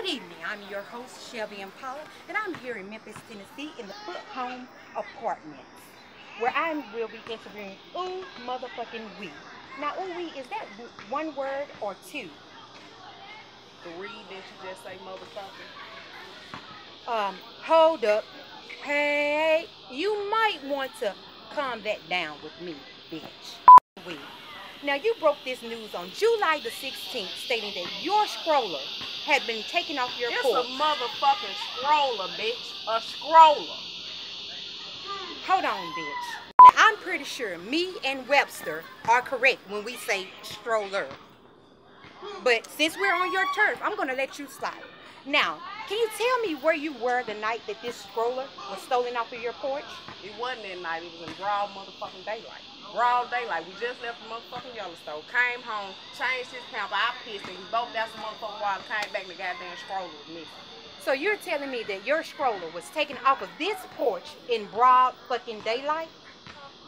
Good evening. I'm your host, Chevy Impala, and I'm here in Memphis, Tennessee in the Foote Home Apartments, where I will be interviewing Ooh Motherfucking We. Now, Ooh We, is that one word or two? Three, didn't you just say motherfucker? Um, hold up. Hey, you might want to calm that down with me, bitch. We. Now, you broke this news on July the 16th, stating that your scroller had been taken off your It's porch. a motherfucking scroller, bitch. A scroller. Hold on, bitch. Now, I'm pretty sure me and Webster are correct when we say stroller. But since we're on your turf, I'm going to let you slide. Now, can you tell me where you were the night that this stroller was stolen off of your porch? It wasn't that night. It was in broad motherfucking daylight. Broad daylight. We just left the motherfucking Yellowstone. Came home, changed his pamper. I pissed and we both got some motherfucking water. Came back and the goddamn scroller was missing. So you're telling me that your stroller was taken off of this porch in broad fucking daylight?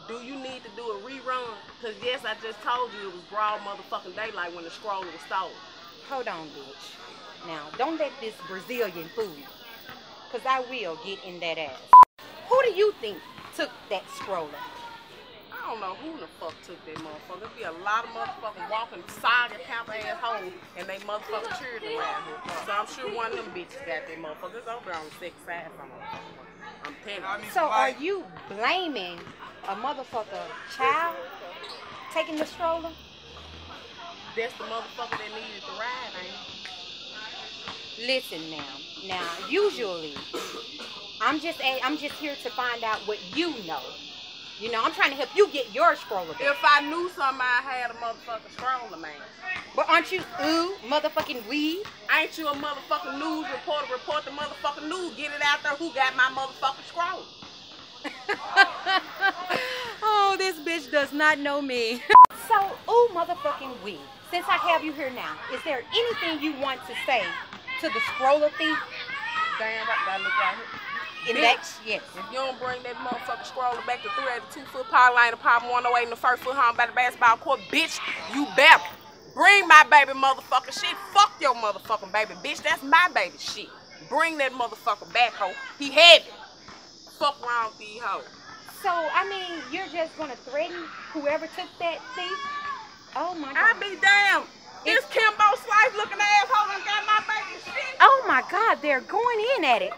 Do you need to do a rerun? Because yes, I just told you it was broad motherfucking daylight when the scroller was stolen. Hold on, bitch. Now, don't let this Brazilian fool you. Because I will get in that ass. Who do you think took that stroller? I don't know who the fuck took that motherfucker. There be a lot of motherfucking walking soggy pamper ass hoes and they motherfucking children around here. So I'm sure one of them bitches got that motherfucker. It's over on the six side somewhere. I'm telling you. So are you blaming a motherfucker child taking the stroller? That's the motherfucker that needed the ride, ain't it? Listen now. Now, usually, I'm just a, I'm just here to find out what you know. You know, I'm trying to help you get your stroller back. If I knew somebody had a motherfucking stroller, man. But aren't you ooh motherfucking weed? Ain't you a motherfucking news reporter? Report the motherfucking news. Get it out there who got my motherfucking stroller. oh, this bitch does not know me. so, ooh, motherfucking weed. Since I have you here now, is there anything you want to say to the scroller thief? Damn, I gotta look right here. In Bitch. that, yes. If you don't bring that motherfucking scroller back to three at the two foot power line, apartment 108 in the first foot home by the basketball court, bitch, you better bring my baby motherfucking shit. Fuck your motherfucking baby, bitch. That's my baby shit. Bring that motherfucker back, hoe. He heavy. Fuck wrong with these hoes. So, I mean, you're just gonna threaten whoever took that thief? Oh my god. I be damned. This Kimbo Slice looking asshole done got my baby shit. Oh my god, they're going in at it.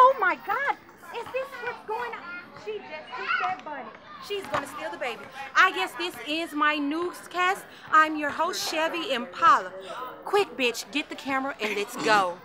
Oh my god. Is this what's going on? She just took that bunny. She's gonna steal the baby. I guess this is my newscast. I'm your host, Chevy Impala. Quick, bitch, get the camera and let's go.